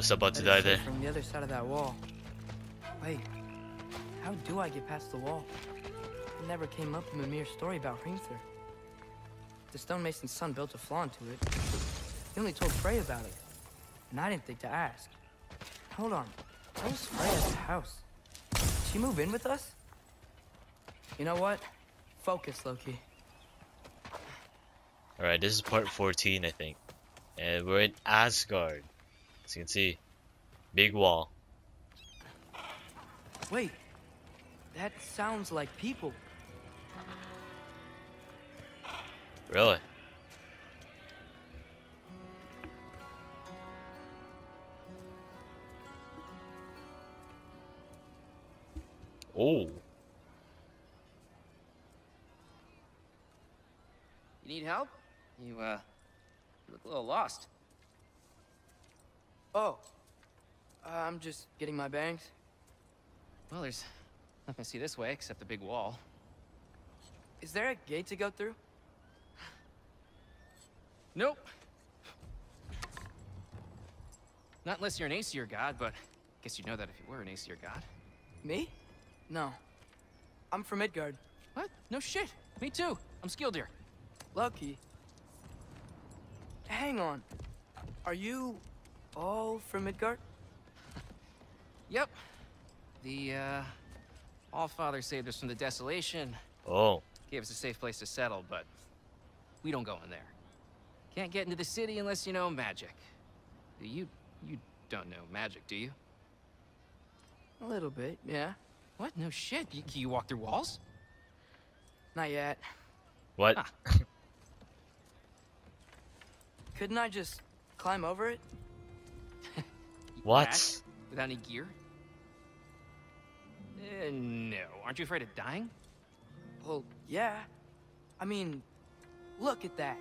was about to die there. From the other side of that wall. Wait, how do I get past the wall? It never came up in mere story about Hrimthur. The stonemason's son built a flaw into it. He only told Frey about it, and I didn't think to ask. Hold on, where's Frey at the house? Did she move in with us? You know what? Focus, Loki. Alright, this is part 14, I think. And we're in Asgard. As you can see, big wall. Wait, that sounds like people. Really? Oh, You need help? You, uh, you look a little lost. Oh, uh, I'm just getting my bangs. Well, there's nothing to see this way except the big wall. Is there a gate to go through? Nope. Not unless you're an Aesir god, but guess you'd know that if you were an Aesir god. Me? No. I'm from Midgard. What? No shit. Me too. I'm Skildir. Lucky. Hang on. Are you all from Midgard? Yep. The, uh, Allfather saved us from the desolation, oh, gave us a safe place to settle, but we don't go in there. Can't get into the city unless you know magic. You, you don't know magic, do you? A little bit, yeah. What? No shit. You, can you walk through walls? Not yet. what? Ah. Couldn't I just climb over it? What? That? Without any gear? Eh, no. Aren't you afraid of dying? Well, yeah. I mean, look at that.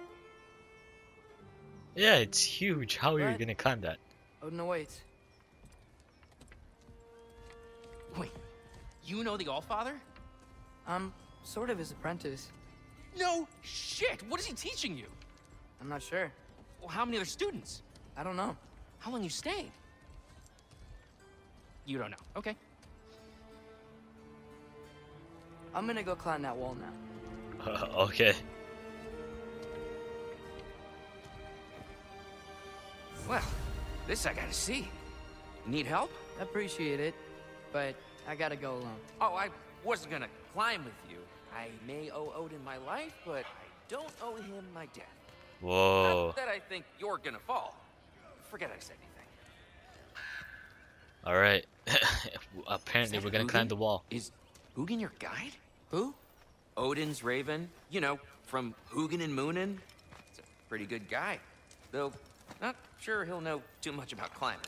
Yeah, it's huge. How are you gonna climb that? Oh, no, Wait. Wait. You know the Allfather? I'm sort of his apprentice. No shit. What is he teaching you? I'm not sure. Well, how many other students? I don't know. How long you stayed? You don't know. Okay. I'm gonna go climb that wall now. Uh, okay. Well, this I gotta see. Need help? Appreciate it, but I gotta go alone. Oh, I wasn't gonna climb with you. I may owe Odin my life, but I don't owe him my death. Whoa. Not that I think you're gonna fall. Forget I said anything. Alright. Apparently, we're gonna climb the wall. Is Hugin your guide? Who? Odin's raven. You know, from Hugin and Munin. He's a pretty good guy. Though, not sure he'll know too much about climbing.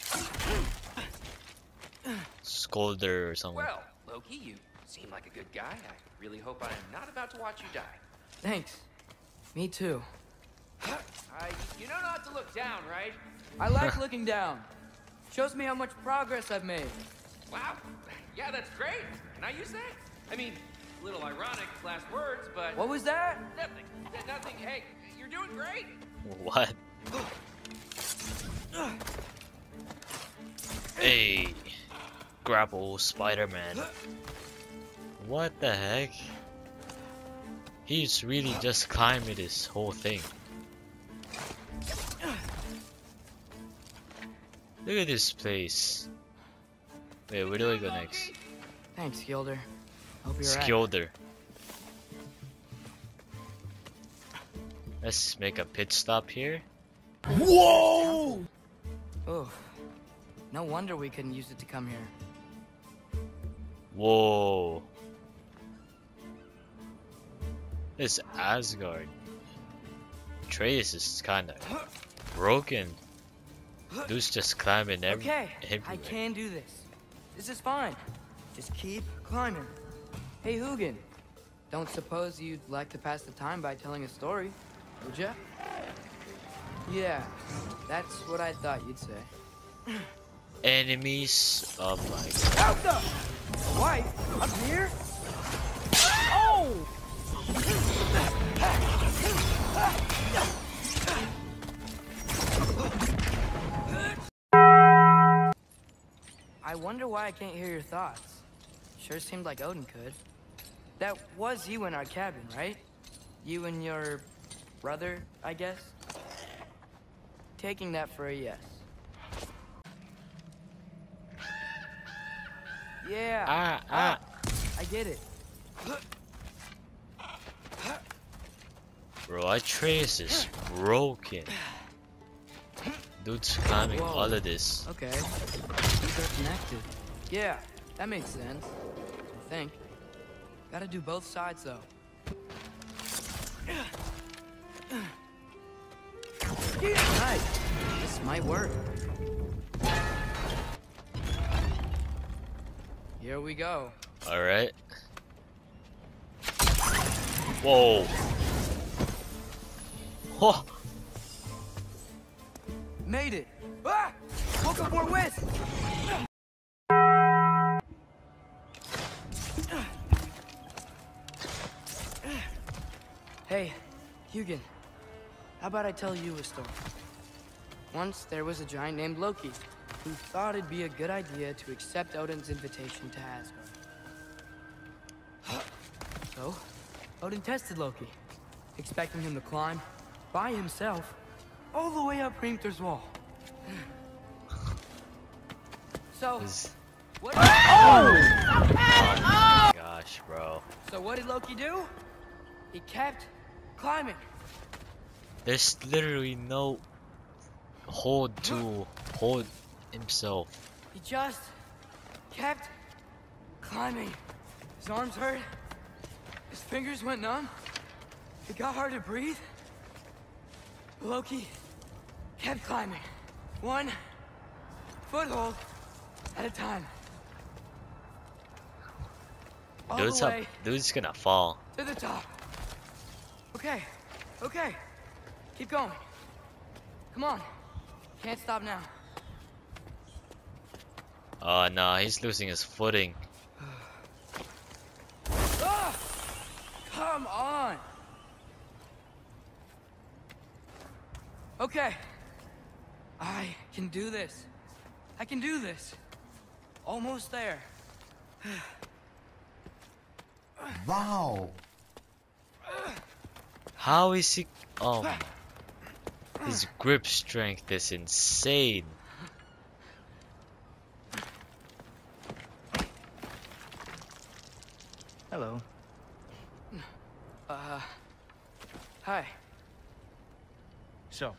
Scolder or something. Well, Loki, you seem like a good guy. I really hope I am not about to watch you die. Thanks. Me too. I, you know not to look down, right? I like looking down. Shows me how much progress I've made. Wow. Yeah, that's great. Can I use that? I mean, a little ironic last words, but What was that? nothing. Nothing. Hey, you're doing great. What? Hey, grapple Spider-Man. What the heck? He's really just climbing this whole thing. Look at this place. Wait, where do I go next? Thanks, Gilder. Hope you're right. Skilder. Let's make a pit stop here. Whoa! Oh, no wonder we couldn't use it to come here. Whoa. It's Asgard. Atreus is kinda broken. Dude's just climbing every Okay, I can do this. This is fine. Just keep climbing. Hey, Hugin. Don't suppose you'd like to pass the time by telling a story, would ya? Yeah, that's what I thought you'd say. Enemies of like Out the! White, up here? Oh! Why I can't hear your thoughts. Sure seemed like Odin could. That was you in our cabin, right? You and your brother, I guess? Taking that for a yes. Yeah. Ah, ah. I get it. Bro, Atreus is broken. Dude's climbing Whoa. all of this. Okay. These are connected. Yeah, that makes sense. I think. Gotta do both sides though. Nice. This might work. Here we go. Alright. Whoa. Oh, Made it. Ah! Welcome for West. Hey, Hugin. How about I tell you a story? Once there was a giant named Loki who thought it'd be a good idea to accept Odin's invitation to Asgard. So, Odin tested Loki, expecting him to climb by himself all the way up Hrimthur's wall. So, what? Oh! Oh! gosh, bro. So what did Loki do? He kept climbing. There's literally no hold to hold himself. He just kept climbing. His arms hurt. His fingers went numb. It got hard to breathe. Loki kept climbing. One foothold at a time. All Dude's the up. way Dude's gonna fall. to the top. Okay, okay. Keep going. Come on. Can't stop now. Oh no, he's losing his footing. Ah! Come on. Okay. I can do this. I can do this. Almost there. Wow. How is he? Oh, his grip strength is insane. Hello. Uh. Hi. So,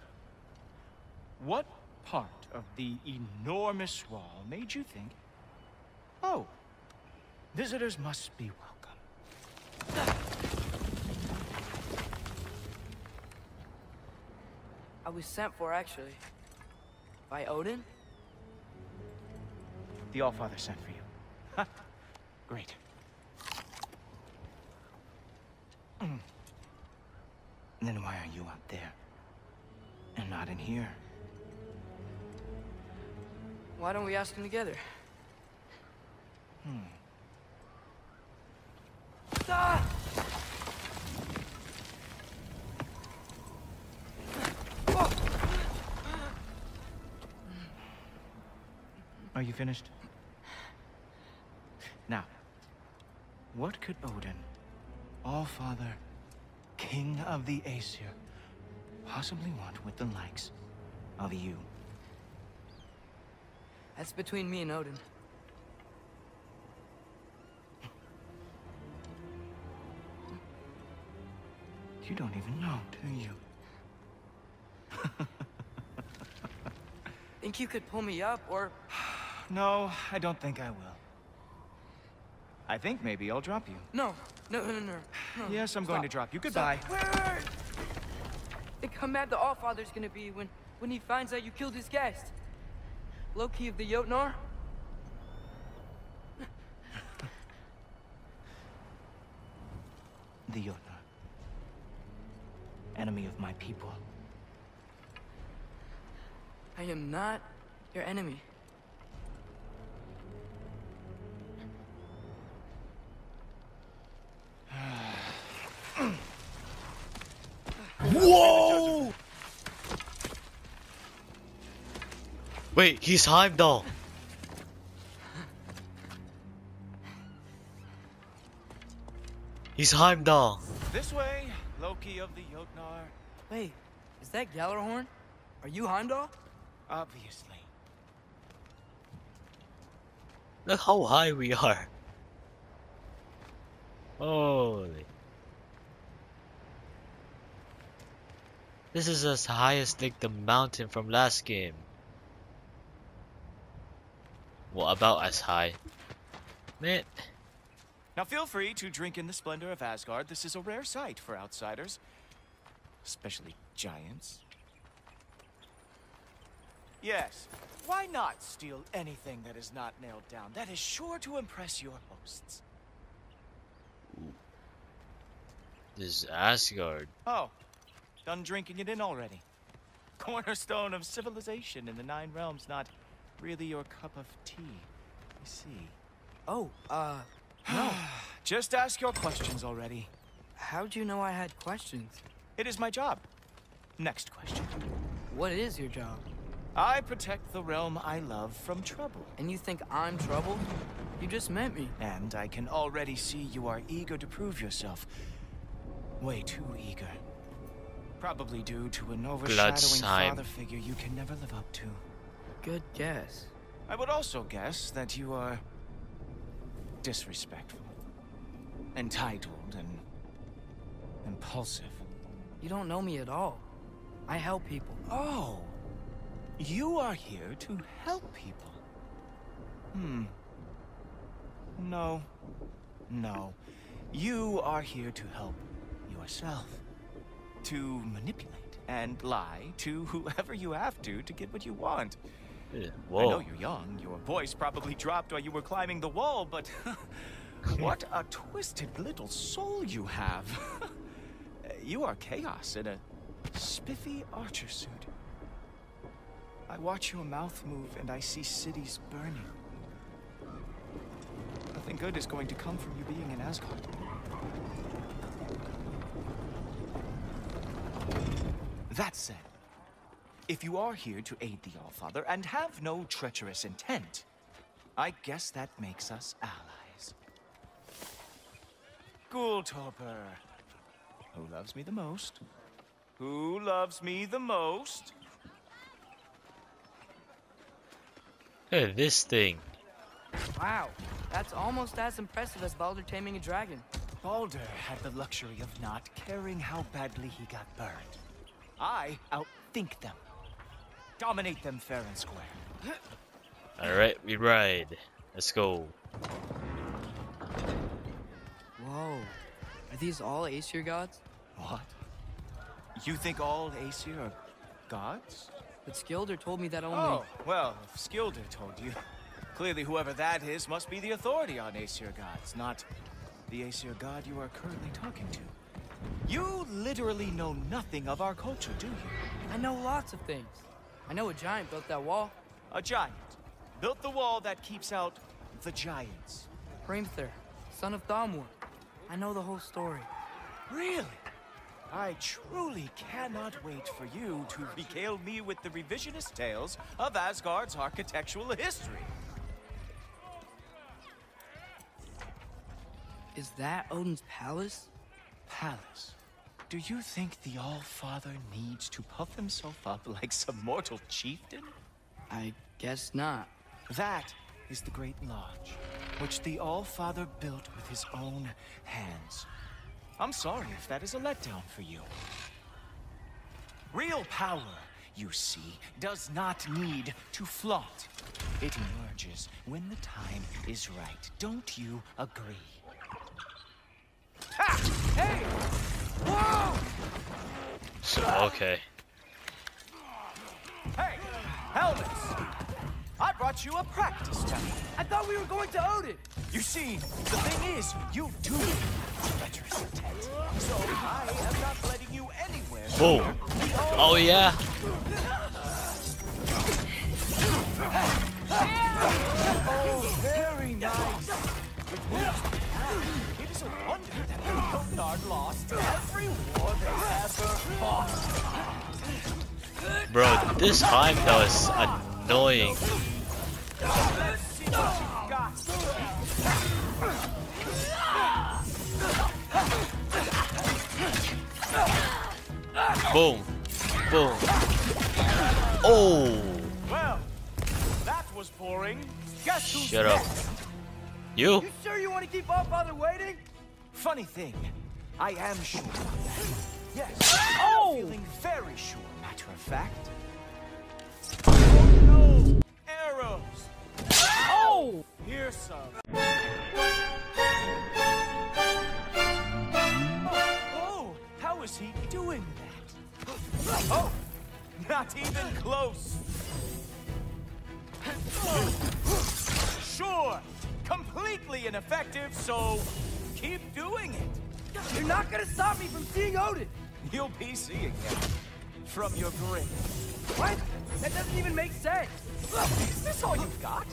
what part of the enormous wall made you think, oh, visitors must be welcome? I was sent for actually. By Odin? The Allfather sent for you. Great. Mm. Then why are you out there? And not in here? Why don't we ask him together? Hmm. Ah! Are you finished? Now, what could Odin, Allfather, King of the Aesir, possibly want with the likes of you? That's between me and Odin. You don't even know, do you? Think you could pull me up, or No, I don't think I will. I think maybe I'll drop you. no, no, no, no, no. Yes, I'm going to drop you. Goodbye. Stop. Wait. Think how mad the Allfather's gonna be when when he finds out you killed his guest. Loki of the Jotnar. The Jotnar. Enemy of my people. I am not your enemy. Whoa! Wait, he's Heimdall. He's Heimdall. This way, Loki of the Jotnar. Wait, is that Gjallarhorn? Are you Heimdall? Obviously. Look how high we are. Holy. This is as high as like the mountain from last game. Well, about as high. Man, Now feel free to drink in the splendor of Asgard. This is a rare sight for outsiders. Especially giants. Yes, why not steal anything that is not nailed down? That is sure to impress your hosts. this is Asgard. Oh, done drinking it in already. Cornerstone of civilization in the Nine Realms, not really your cup of tea. I see. Oh, uh, no. Just ask your questions already. how'd you know I had questions? It is my job. Next question. What is your job? I protect the realm I love from trouble. And you think I'm trouble? You just met me. And I can already see you are eager to prove yourself. Way too eager. Probably due to an overshadowing Bloodsheim. father figure you can never live up to. Good guess. I would also guess that you are disrespectful, entitled, and impulsive. You don't know me at all. I help people. Oh, you are here to help people. Hmm. No. No. You are here to help yourself. To manipulate and lie to whoever you have to to get what you want. Eh, I know you're young. Your voice probably dropped while you were climbing the wall, but what a twisted little soul you have. you are chaos in a spiffy archer suit. I watch your mouth move and I see cities burning. Nothing good is going to come from you being in Asgard. That said, if you are here to aid the Allfather and have no treacherous intent, I guess that makes us allies. Gulltoppr. Who loves me the most? Who loves me the most? Look at this thing. Wow, that's almost as impressive as Baldur taming a dragon. Baldur had the luxury of not caring how badly he got burned. I outthink them. Dominate them fair and square. Alright, we ride. Let's go. Whoa. Are these all Aesir gods? What? You think all Aesir are gods? But Skilder told me that only. Oh, well, if Skilder told you. Clearly whoever that is must be the authority on Aesir gods, not the Aesir god you are currently talking to. You literally know nothing of our culture, do you? I know lots of things. I know a giant built that wall. A giant. Built the wall that keeps out the giants. Hrimthur, son of Thamur. I know the whole story. Really? I truly cannot wait for you to regale me with the revisionist tales of Asgard's architectural history. Is that Odin's palace? Palace. Do you think the All-Father needs to puff himself up like some mortal chieftain? I guess not. That is the Great Lodge, which the All-Father built with his own hands. I'm sorry if that is a letdown for you. Real power, you see, does not need to flaunt. It emerges when the time is right. Don't you agree? Ha! Hey! So, okay. Hey! Helmets! I brought you a practice dummy. I thought we were going to Odin! You see, the thing is, you do treacherous intent. So I am not letting you anywhere. Boom. Oh yeah. Bro, this time that is annoying. Boom. Boom. Oh! Well, that was boring. Guess Shut up. You? You sure you want to keep up father waiting? Funny thing, I am sure about that. Yes. Oh! Feeling very sure, matter of fact. Oh no! Arrows! Oh! Here's some. Oh, how is he doing that? Oh, not even close. Sure, completely ineffective, so keep doing it. You're not gonna stop me from seeing Odin! You'll be seeing him from your grave. What? That doesn't even make sense! Is this all you've got?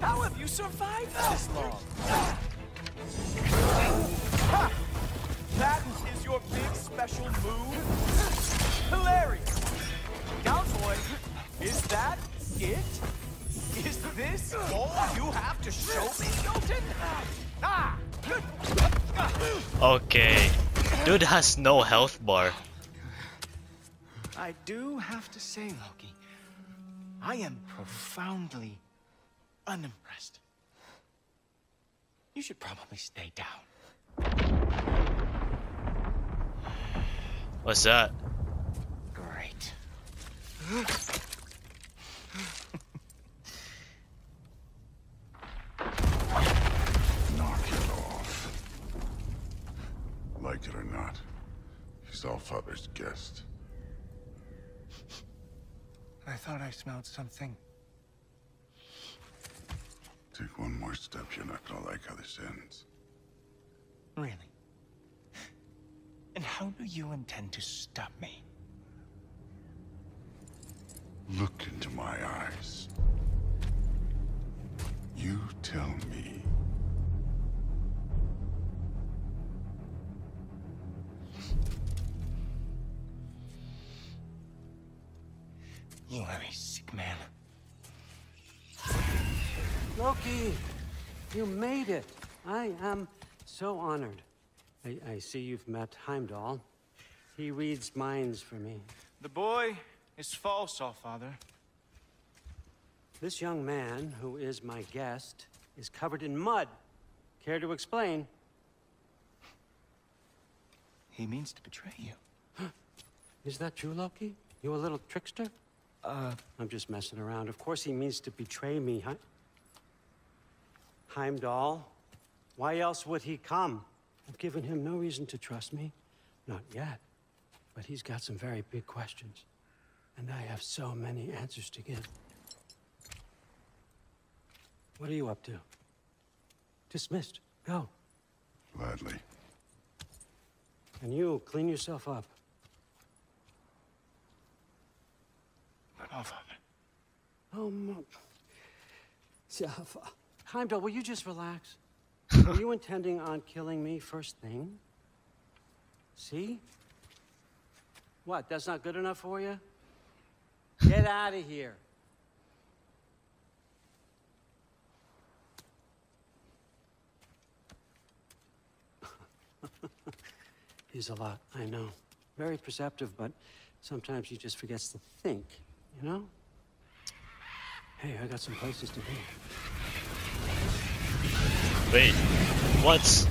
How have you survived this long? Ha! That is your big special move? Hilarious! Cowboy, is that it? Is this all you have to show me, Jotun? Ah! Okay. Dude has no health bar. I do have to say, Loki, I am profoundly unimpressed. You should probably stay down. What's that? Great. Knock it off. Like it or not, he's all father's guest. I thought I smelled something. Take one more step, you're not gonna like how this ends. Really? And how do you intend to stop me? Look into my eyes. Made it. I am so honored. I, I see you've met Heimdall. He reads minds for me. The boy is false, all father. This young man, who is my guest, is covered in mud. Care to explain? He means to betray you. Is that true, Loki? You a little trickster? Uh, I'm just messing around. Of course he means to betray me, huh? Heimdall? Why else would he come? I've given him no reason to trust me. Not yet. But he's got some very big questions. And I have so many answers to give. What are you up to? Dismissed. Go. Gladly. And you, clean yourself up. all father. Oh, Mo- Jaffa. Heimdall, will you just relax? Are you intending on killing me first thing? See? What, that's not good enough for you? Get out of here. He's a lot, I know. Very perceptive, but sometimes he just forgets to think, you know? Hey, I got some places to be. Wait. What?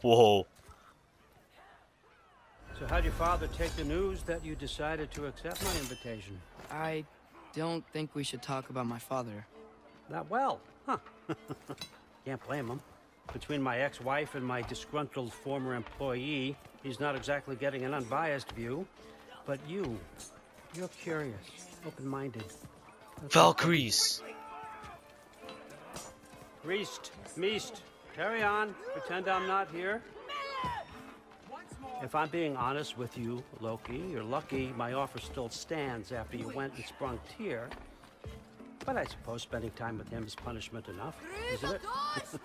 Whoa. So how'd your father take the news that you decided to accept my invitation? I don't think we should talk about my father. Not well, huh? Can't blame him. Between my ex-wife and my disgruntled former employee, he's not exactly getting an unbiased view. But you, you're curious, open-minded. Valkyries. Priest, Meest, carry on. Pretend I'm not here. If I'm being honest with you, Loki, you're lucky my offer still stands after you went and sprung Tyr. But I suppose spending time with him is punishment enough, isn't it?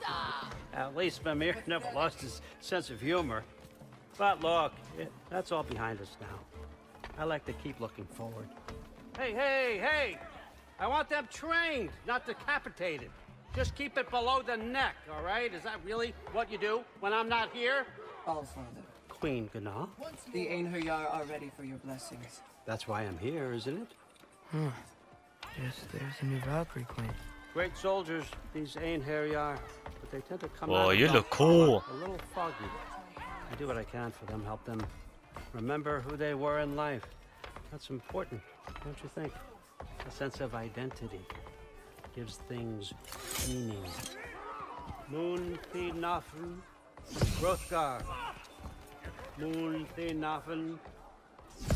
At least Mimir never lost his sense of humor. But look, it, that's all behind us now. I like to keep looking forward. Hey, hey, hey! I want them trained, not decapitated. Just keep it below the neck, all right? Is that really what you do when I'm not here? All Father, Queen Gná. the Einherjar are ready for your blessings. That's why I'm here, isn't it? Hmm. Yes, there's a new Valkyrie Queen. Great soldiers, these Einherjar, but they tend to come Whoa, out of you look cool. A little foggy. I do what I can for them, help them remember who they were in life. That's important, don't you think? A sense of identity gives things meaning. Moon thi nafen, Hrothgar. Moon thi nafen,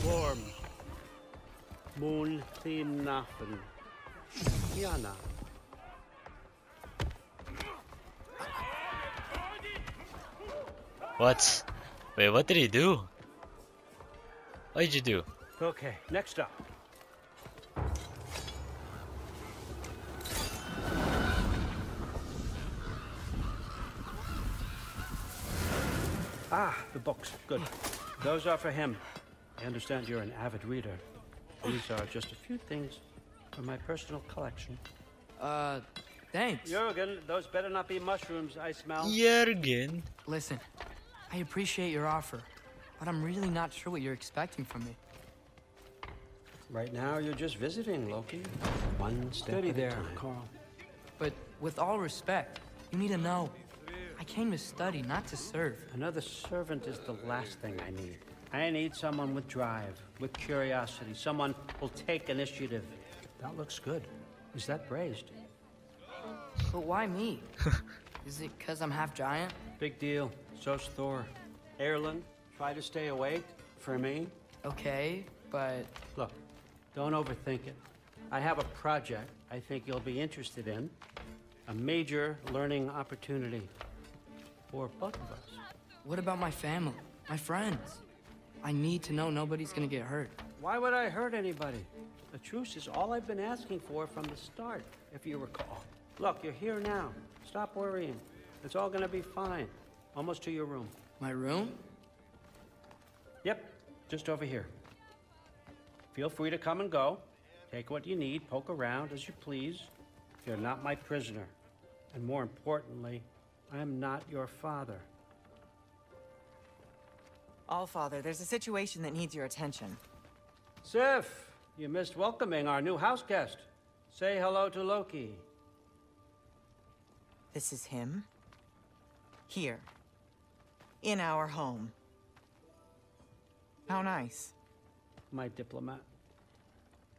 Gorm. Moon thi nafen, Kiana. What? Wait, what did he do? What did you do? Okay, next up. Ah, the books. Good. Those are for him. I understand you're an avid reader. These are just a few things from my personal collection. Uh, thanks. Jurgen, those better not be mushrooms I smell. Jurgen. Listen, I appreciate your offer, but I'm really not sure what you're expecting from me. Right now, you're just visiting, Loki. One step Steady at there, a time. Carl. But with all respect, you need to know. I came to study, not to serve. Another servant is the last thing I need. I need someone with drive, with curiosity, someone who'll take initiative. That looks good. Is that braised? But why me? Is it because I'm half giant? Big deal. So's Thor. Erlen, try to stay awake for me. Okay, but Look, don't overthink it. I have a project I think you'll be interested in. A major learning opportunity for both of us. what about my family, my friends? I need to know nobody's gonna get hurt. Why would I hurt anybody? A truce is all I've been asking for from the start, if you recall. Look, you're here now. Stop worrying. It's all gonna be fine. Almost to your room. My room? Yep, just over here. Feel free to come and go. Take what you need, poke around as you please. You're not my prisoner. And more importantly, I'm not your father. All Father, there's a situation that needs your attention. Sif, you missed welcoming our new house guest. Say hello to Loki. This is him. Here. In our home. How nice. My diplomat.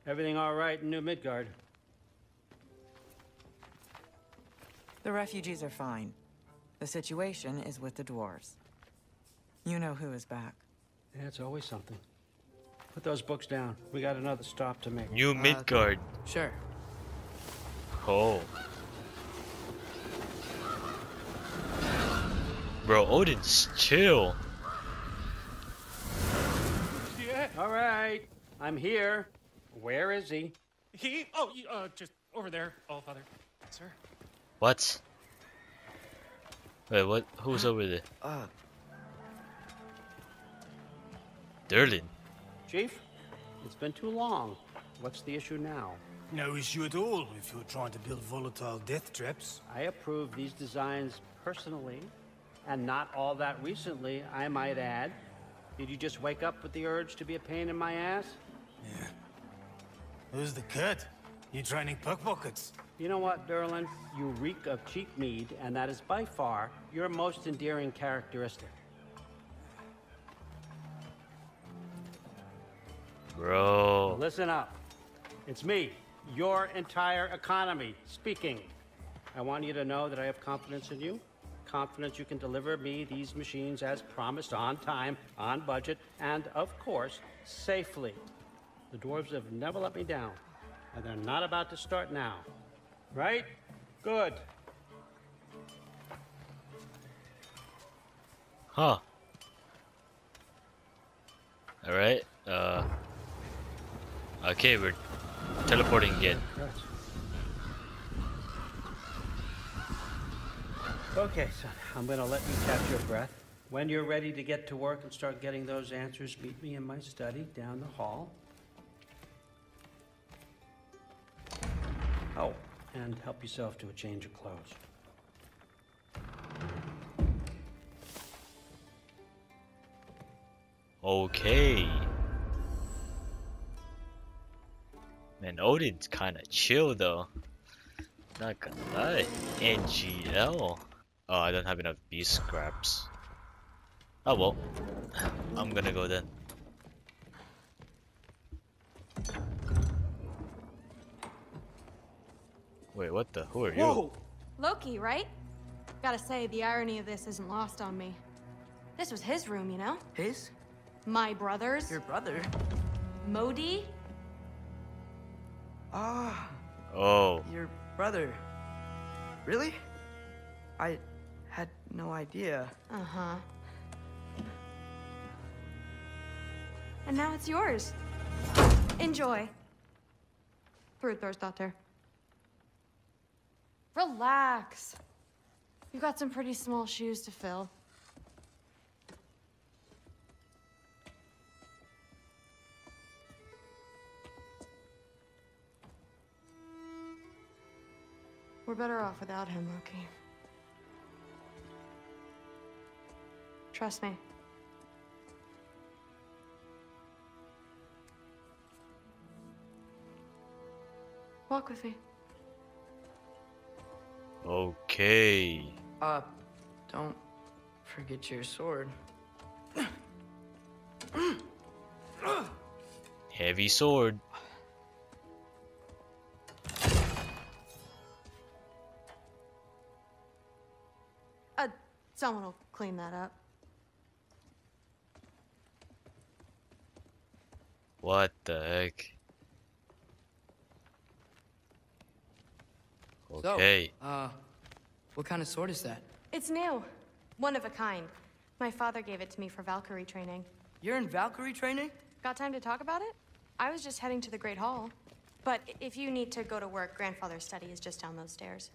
Everything all right in New Midgard? The refugees are fine. The situation is with the dwarves. You know who is back. Yeah, it's always something. Put those books down. We got another stop to make. New Midgard. Sure. Oh. Bro, Odin's chill. Yeah. All right, I'm here. Where is he? He? Oh, he, uh, just over there, All Father. Sir. What? Wait, what? Who's over there? Uh, Durlin. Chief, it's been too long. What's the issue now? No issue at all if you're trying to build volatile death traps. I approve these designs personally, and not all that recently, I might add. Did you just wake up with the urge to be a pain in my ass? Yeah. Who's the cut? You training pickpockets? You know what, Durlin? You reek of cheap mead, and that is by far your most endearing characteristic. Bro. Listen up. It's me, your entire economy, speaking. I want you to know that I have confidence in you. Confidence you can deliver me these machines as promised on time, on budget, and of course, safely. The dwarves have never let me down, and they're not about to start now. Right? Good. Huh. Alright, uh. Okay, we're teleporting again. Okay, son, I'm gonna let you catch your breath. When you're ready to get to work and start getting those answers, meet me in my study down the hall. Oh, and help yourself to a change of clothes. Okay. Man, Odin's kinda chill though. Not gonna lie. NGL. Oh, I don't have enough beast scraps. Oh well. I'm gonna go then. Wait, what the? Who are you? Whoa! Loki, right? Gotta say, the irony of this isn't lost on me. This was his room, you know? His? My brother's. Your brother? Modi? Ah, Oh, your brother. Really? I had no idea. Uh-huh. And now it's yours. Enjoy. Thor's daughter. Relax. You've got some pretty small shoes to fill. We're better off without him, Loki. Trust me. Walk with me. Okay. Uh, don't forget your sword. Heavy sword. Uh, someone will clean that up. What the heck? Okay. So, uh, what kind of sword is that? It's new. One of a kind. My father gave it to me for Valkyrie training. You're in Valkyrie training? Got time to talk about it? I was just heading to the Great Hall. But if you need to go to work, grandfather's study is just down those stairs.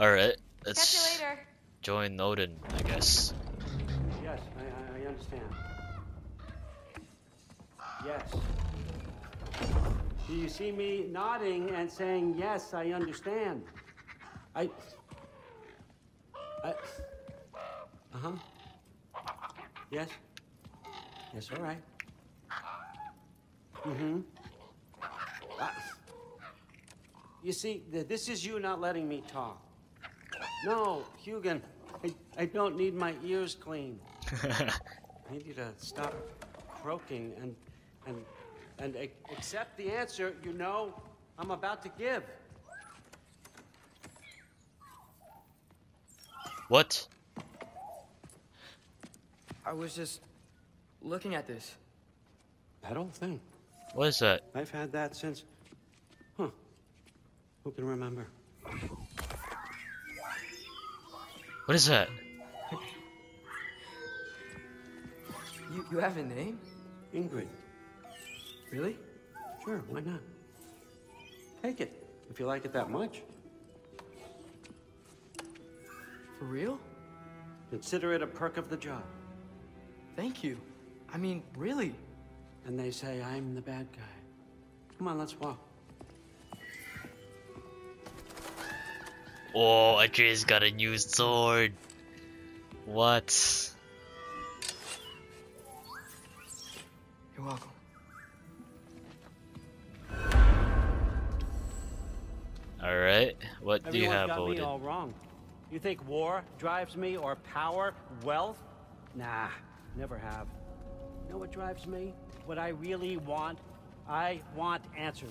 Alright, let's you later. join Odin, I guess. Yes, I, I, I understand. Yes. Do you see me nodding and saying, yes, I understand? I... I... Uh-huh. Yes? Yes, all right. Mm-hmm. Uh, you see, th- this is you not letting me talk. No, Hugin, I, I don't need my ears cleaned. I need you to stop croaking and and and accept the answer you know I'm about to give. What? I was just looking at this. That old thing. What is that? I've had that since. Huh. Who can remember? What is that? You, you have a name? Ingrid. Really? Sure, why not? Take it if you like it that much. For real? Consider it a perk of the job. Thank you. I mean, really. And they say I'm the bad guy. Come on, let's walk. Oh, Atreus got a new sword. What? You're welcome. Alright, what do you have, got me Odin? all wrong. You think war drives me, or power, wealth? Nah, never have. You know what drives me? What I really want? I want answers.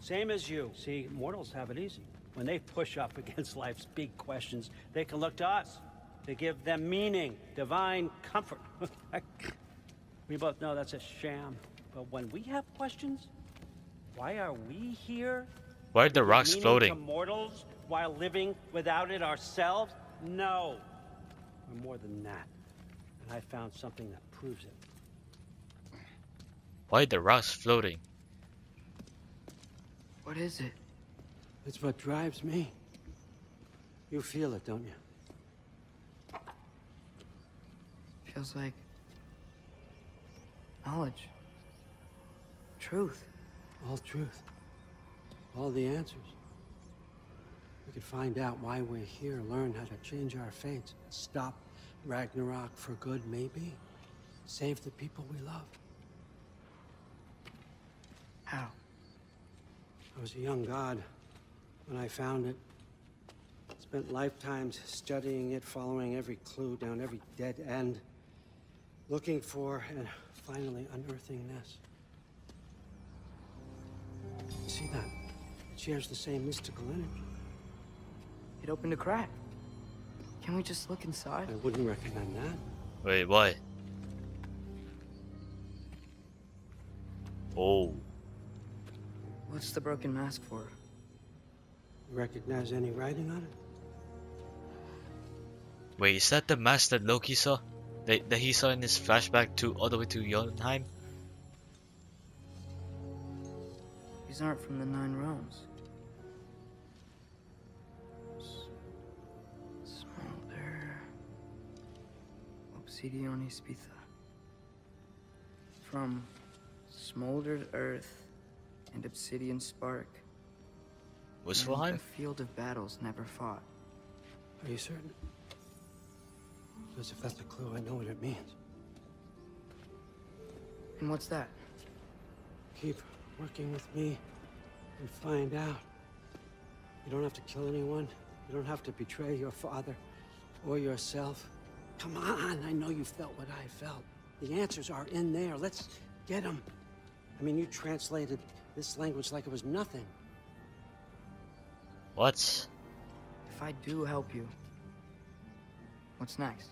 Same as you. See, mortals have it easy. When they push up against life's big questions, they can look to us to give them meaning, divine comfort. we both know that's a sham. But when we have questions, why are we here? Why are the rocks floating? Mortals while living without it ourselves? No. We're more than that. And I found something that proves it. Why are the rocks floating? What is it? It's what drives me. You feel it, don't you? Feels like knowledge. Truth. All truth. All the answers. We could find out why we're here, learn how to change our fates, stop Ragnarok for good, maybe. Save the people we love. How? I was a young god when I found it. Spent lifetimes studying it, following every clue down every dead end, looking for and finally unearthing this. See that? It shares the same mystical energy. It opened a crack. Can we just look inside? I wouldn't recommend that. Wait, why? Oh. What's the broken mask for? Recognize any writing on it? Wait, is that the mask that Loki saw? That, that he saw in his flashback to all the way to Jotunheim? These aren't from the Nine Realms. Obsidione Spitha. From smoldered earth and obsidian spark. and Muspelheim? A field of battles never fought. Are you certain? Because if that's a clue, I know what it means. And what's that? Keep working with me and find out. You don't have to kill anyone. You don't have to betray your father or yourself. Come on, I know you felt what I felt. The answers are in there. Let's get them. I mean, you translated this language like it was nothing. What? If I do help you, what's next?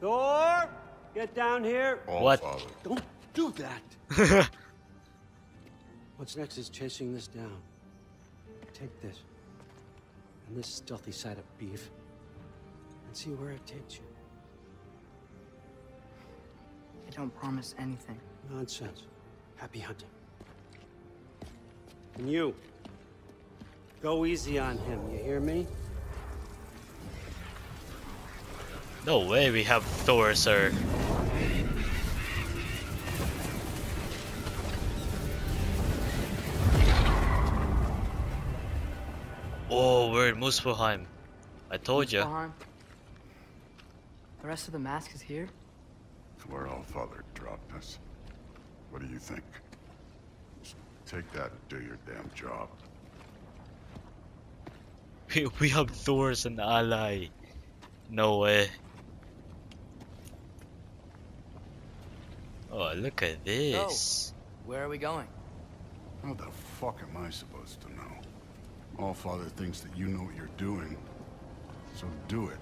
Thor, get down here. All What? father. Don't do that. What's next is chasing this down. Take this and this stealthy side of beef and see where it takes you. Don't promise anything. Nonsense. Happy hunting. And you, go easy on him, you hear me? No way we have Thor, sir. Oh, we're in Muspelheim. I told you. The rest of the mask is here? It's where all father dropped us. What do you think? Just take that and do your damn job. We, we have Thor as an ally. No way. Oh, look at this. Where are we going? How the fuck am I supposed to know? All father thinks that you know what you're doing. So do it.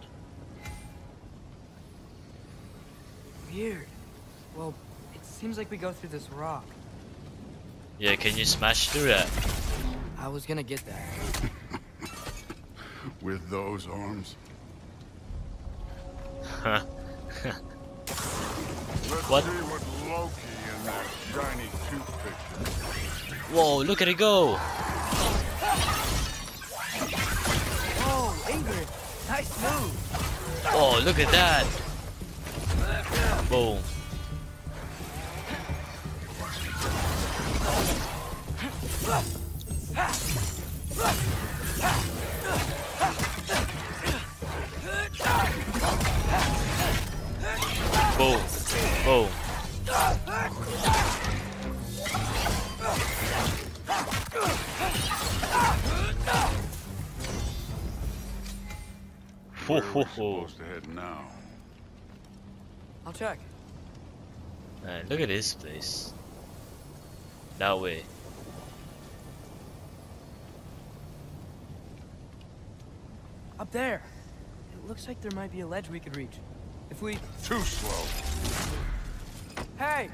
Weird. Well, it seems like we go through this rock. Yeah, can you smash through that? I was gonna get that. With those arms. Huh. Let's What? see what Loki and that shiny toothpick Whoa, look at it go! Oh, Ingrid! Nice move! Oh, look at that! Boom. Supposed to head now? I'll check. Man, look at this place. That way. Up there. It looks like there might be a ledge we could reach. If we... Too slow. Hey!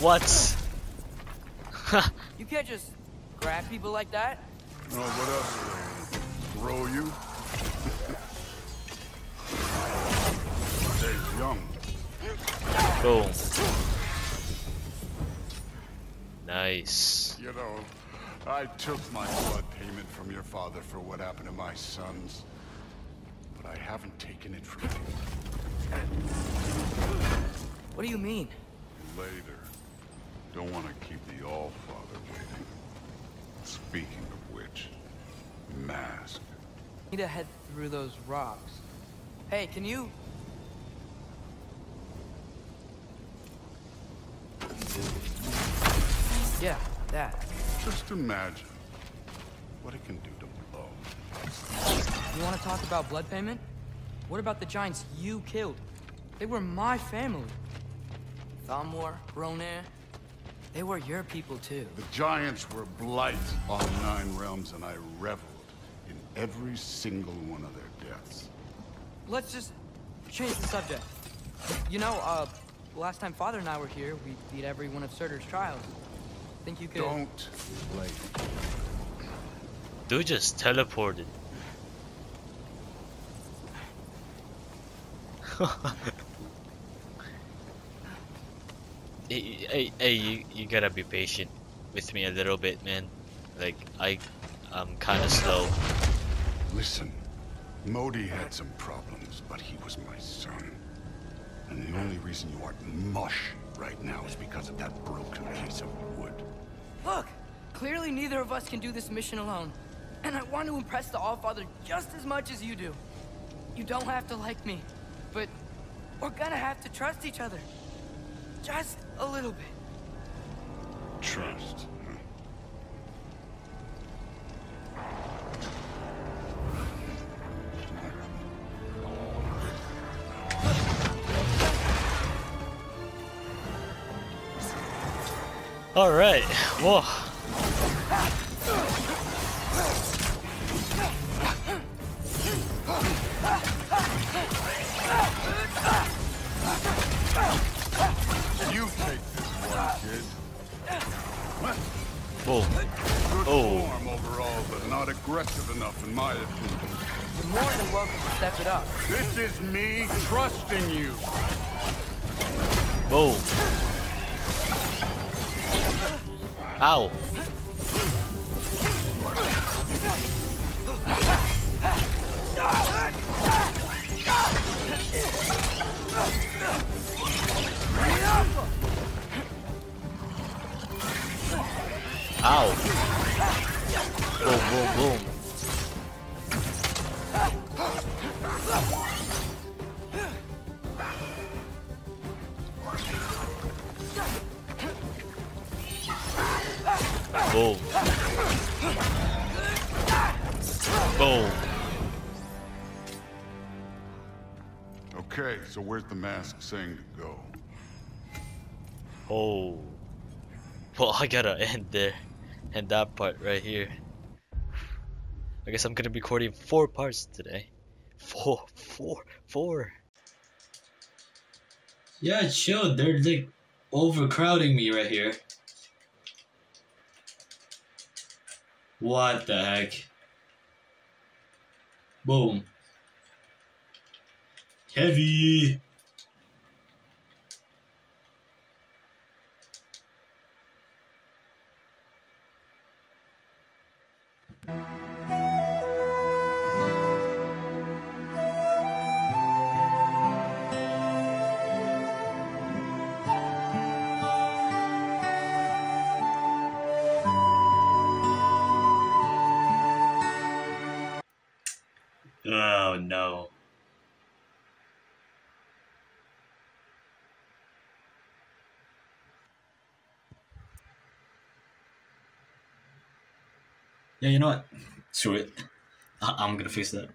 What? You can't just grab people like that. Oh, what else? Throw you? Boom. Nice. You know, I took my blood payment from your father for what happened to my sons. But I haven't taken it from you. What do you mean? Later. Don't want to keep the All-Father waiting. Speaking of which, Mask. Need to head through those rocks. Hey, can you Yeah, that. Just imagine what it can do to blow. You want to talk about blood payment? What about the giants you killed? They were my family. Thamur, Hrungnir, they were your people too. The giants were blight on Nine Realms, and I reveled in every single one of their deaths. Let's just change the subject. You know, uh, last time Father and I were here, we beat every one of Surtr's trials. Think you could... Don't blame Dude just teleported. hey, hey, hey, you, you gotta be patient with me a little bit, man. Like, I, I'm kinda slow. Listen, Modi had some problems, but he was my son. And the only reason you aren't mush right now is because of that broken piece of wood. Look! Clearly neither of us can do this mission alone. And I want to impress the Allfather just as much as you do. You don't have to like me, but we're gonna have to trust each other. Just a little bit. Trust. Alright, whoa. You take this one, kid. Whoa. Good Oh. form overall, but not aggressive enough, in my opinion. You're more than welcome to step it up. This is me trusting you. Whoa. Ow. Ow. So where's the mask saying to go? Oh. Well, I gotta end there. End that part right here. I guess I'm gonna be recording four parts today. Four, four, four. Yeah, chill. They're like overcrowding me right here. What the heck? Boom. Heavy. Yeah, you know what? Screw it. I- I'm gonna fix that.